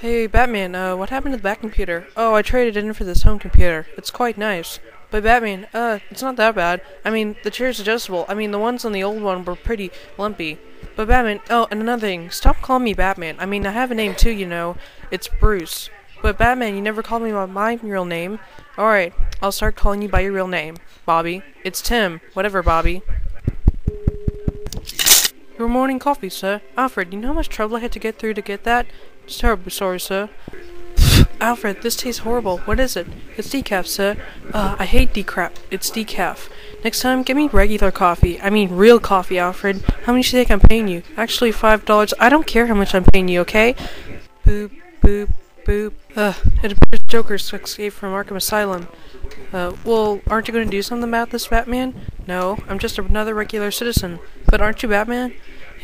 Hey, Batman, uh, what happened to the Bat computer? Oh, I traded it in for this home computer. It's quite nice. But Batman, uh, it's not that bad. I mean, the chair's adjustable. I mean, the ones on the old one were pretty lumpy. But Batman, oh, and another thing, stop calling me Batman. I mean, I have a name too, you know. It's Bruce. But Batman, you never called me by my real name. Alright, I'll start calling you by your real name. Bobby. It's Tim. Whatever, Bobby. Your morning coffee, sir. Alfred, you know how much trouble I had to get through to get that? Terribly sorry, sir. Alfred, this tastes horrible. What is it? It's decaf, sir. Uh, I hate decrap. It's decaf. Next time, get me regular coffee. I mean real coffee, Alfred. How much do you think I'm paying you? Actually, five dollars. I don't care how much I'm paying you, okay? Boop, boop, boop. Ugh, it appears Joker's escaped from Arkham Asylum. Uh, well, aren't you going to do something about this, Batman? No, I'm just another regular citizen. But aren't you Batman?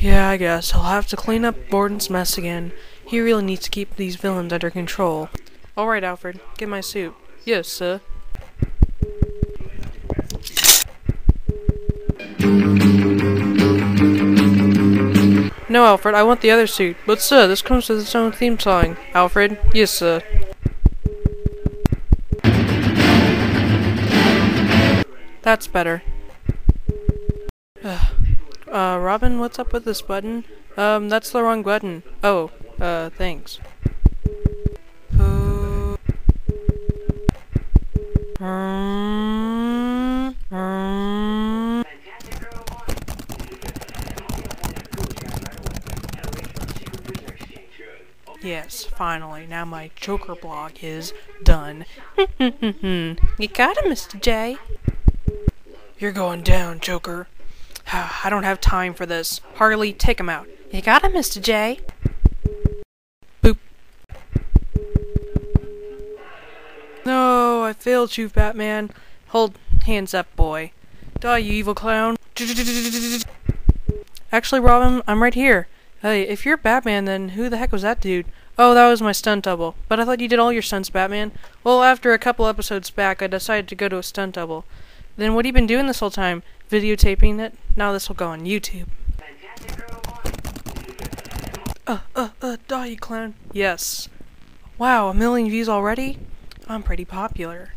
Yeah, I guess. I'll have to clean up Gordon's mess again. He really needs to keep these villains under control. Alright, Alfred. Get my suit. Yes, sir. No, Alfred, I want the other suit. But, sir, this comes with its own theme song. Alfred? Yes, sir. That's better. uh, Robin, what's up with this button? Um, that's the wrong button. Oh, uh, thanks. Uh, um, um. Yes, finally. Now my Joker blog is done. you got him, Mr. J. You're going down, Joker. I don't have time for this. Harley, take him out. You got him, Mr. J. Boop. No, I failed you, Batman. Hold hands up, boy. Die, you evil clown. Actually, Robin, I'm right here. Hey, if you're Batman, then who the heck was that dude? Oh, that was my stunt double. But I thought you did all your stunts, Batman. Well, after a couple episodes back, I decided to go to a stunt double. Then what have you been doing this whole time? Videotaping it? Now this will go on YouTube. Uh, uh, uh, die, you clown. Yes. Wow, a million views already? I'm pretty popular.